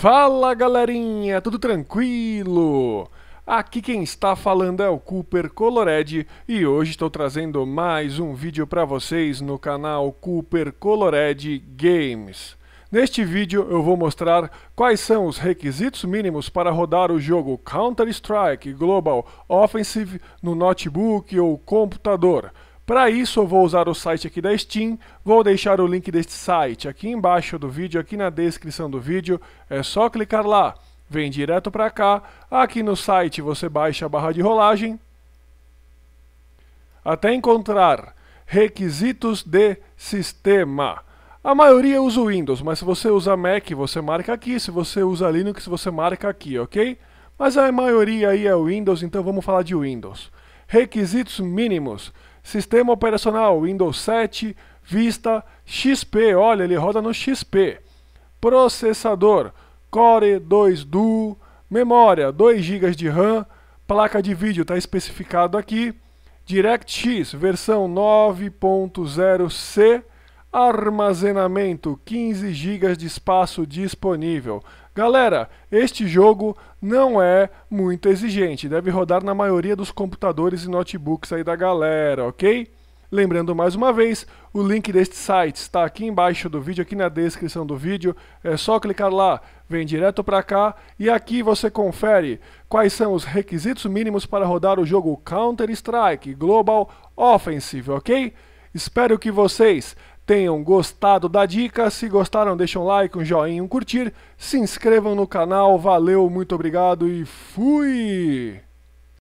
Fala galerinha, tudo tranquilo? Aqui quem está falando é o Cooper Colored e hoje estou trazendo mais um vídeo para vocês no canal Cooper Colored Games. Neste vídeo eu vou mostrar quais são os requisitos mínimos para rodar o jogo Counter-Strike Global Offensive no notebook ou computador. Para isso eu vou usar o site aqui da Steam, vou deixar o link deste site aqui embaixo do vídeo, aqui na descrição do vídeo, é só clicar lá. Vem direto para cá, aqui no site você baixa a barra de rolagem, até encontrar requisitos de sistema. A maioria usa o Windows, mas se você usa Mac, você marca aqui, se você usa Linux, você marca aqui, ok? Mas a maioria aí é Windows, então vamos falar de Windows. Requisitos mínimos. Sistema operacional Windows 7, Vista, XP, olha, ele roda no XP. Processador Core 2 Duo, memória 2 GB de RAM, placa de vídeo está especificado aqui. DirectX versão 9.0C, armazenamento 15 GB de espaço disponível. Galera, este jogo não é muito exigente, deve rodar na maioria dos computadores e notebooks aí da galera, ok? Lembrando mais uma vez, o link deste site está aqui embaixo do vídeo, aqui na descrição do vídeo. É só clicar lá, vem direto para cá e aqui você confere quais são os requisitos mínimos para rodar o jogo Counter-Strike Global Offensive, ok? Espero que vocês tenham gostado da dica. Se gostaram, deixem um like, um joinha, um curtir. Se inscrevam no canal. Valeu, muito obrigado e fui!